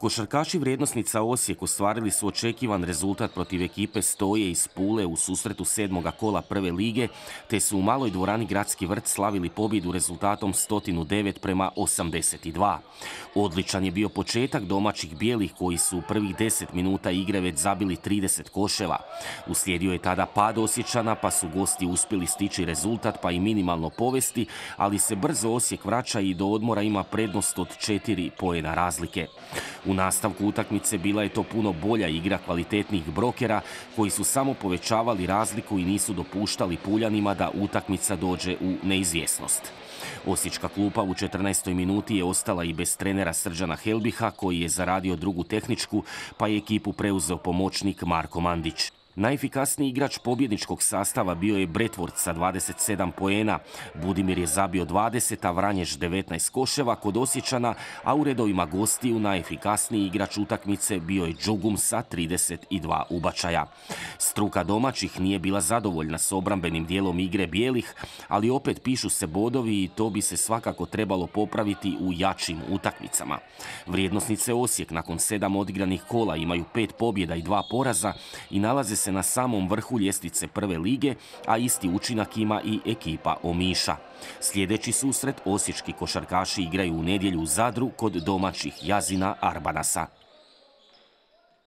Košarkaši vrijednosnica Osijek ostvarili su očekivan rezultat protiv ekipe Stoje iz Pule u susretu sedmoga kola prve lige, te su u maloj dvorani Gradski vrt slavili pobjedu rezultatom 109 prema 82. Odličan je bio početak domaćih bijelih koji su u prvih 10 minuta igre već zabili 30 koševa. Uslijedio je tada pad Osjećana pa su gosti uspjeli stići rezultat pa i minimalno povesti, ali se brzo Osijek vraća i do odmora ima prednost od 4 pojena razlike. U nastavku utakmice bila je to puno bolja igra kvalitetnih brokera koji su samo povećavali razliku i nisu dopuštali Puljanima da utakmica dođe u neizvjesnost. Osječka klupa u 14. minuti je ostala i bez trenera Srđana Helbiha koji je zaradio drugu tehničku pa je ekipu preuzeo pomoćnik Marko Mandić. Najefikasniji igrač pobjedničkog sastava bio je Bretvort sa 27 poena. Budimir je zabio 20, a Vranješ 19 koševa kod Osjećana, a u redovima gostiju najefikasniji igrač utakmice bio je Džugum sa 32 ubačaja. Struka domaćih nije bila zadovoljna s obrambenim dijelom igre bijelih, ali opet pišu se bodovi i to bi se svakako trebalo popraviti u jačim utakmicama. Vrijednosnice Osijek nakon sedam odigranih kola imaju pet pobjeda i dva poraza i nalaze se na samom vrhu ljestvice prve lige, a isti učinak ima i ekipa Omiša. Sljedeći susret osječki košarkaši igraju u nedjelju u Zadru kod domaćih Jazina Arbanasa.